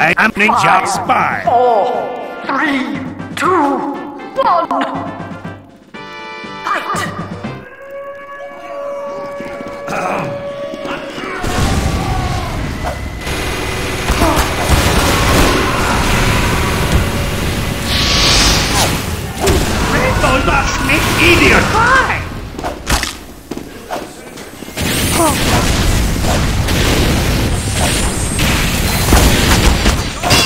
I am ninja spy. Four, three, two, one. Fight! Idiot! Why?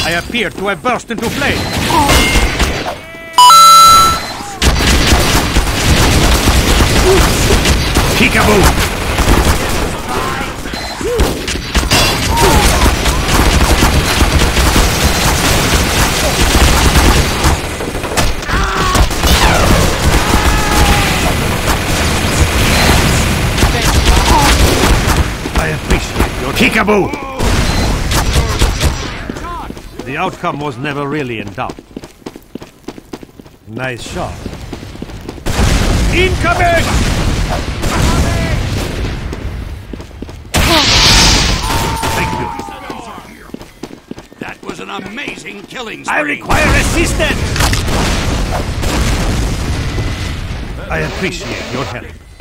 I appear to have burst into flame. Peekaboo! I appreciate your peekaboo. The outcome was never really in doubt. Nice shot. Incoming! Thank you. That was an amazing killing spree. I require assistance! I appreciate your help.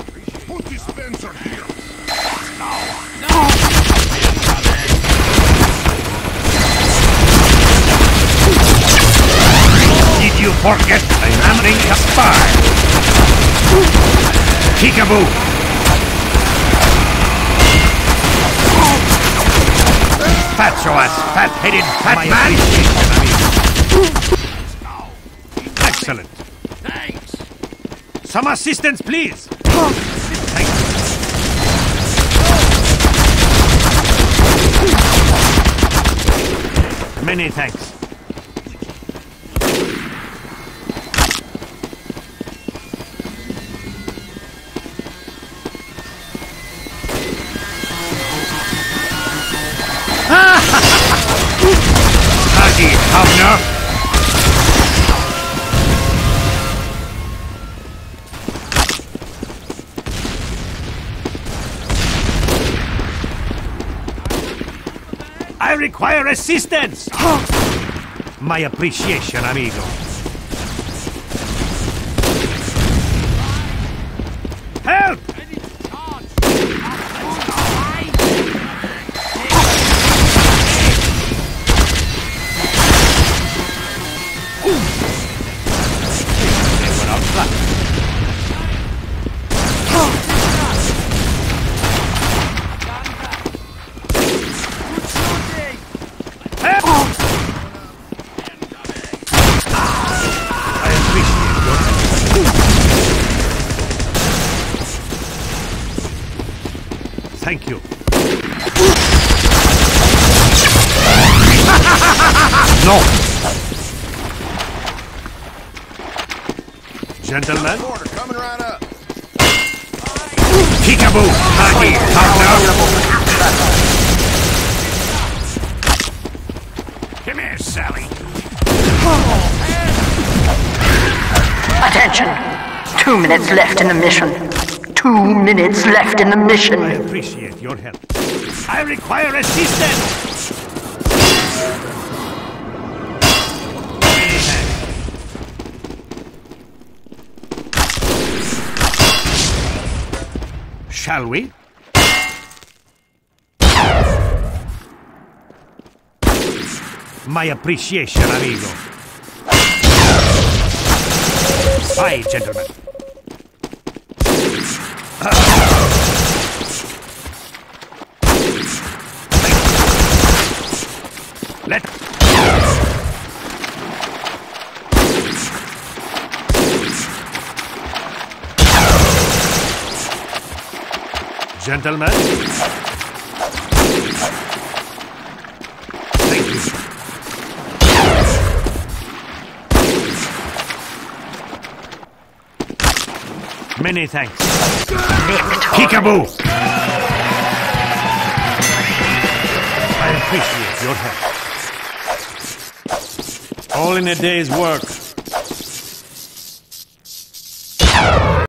Forget I am a spy? Peekaboo! Fat show us, fat-headed fat man! Excellent. Thanks. Some assistance, please. Many thanks. I require assistance! My appreciation, amigo. Thank you. no! Gentlemen, Order coming right up. peekaboo! Huggy, partner! Come here, Sally. Attention! Two minutes left in the mission. Two minutes left in the mission. I appreciate your help. I require assistance! Shall we? My appreciation, amigo. Bye, gentlemen. Gentlemen. Many thanks. Peekaboo! I appreciate your help. All in a day's work.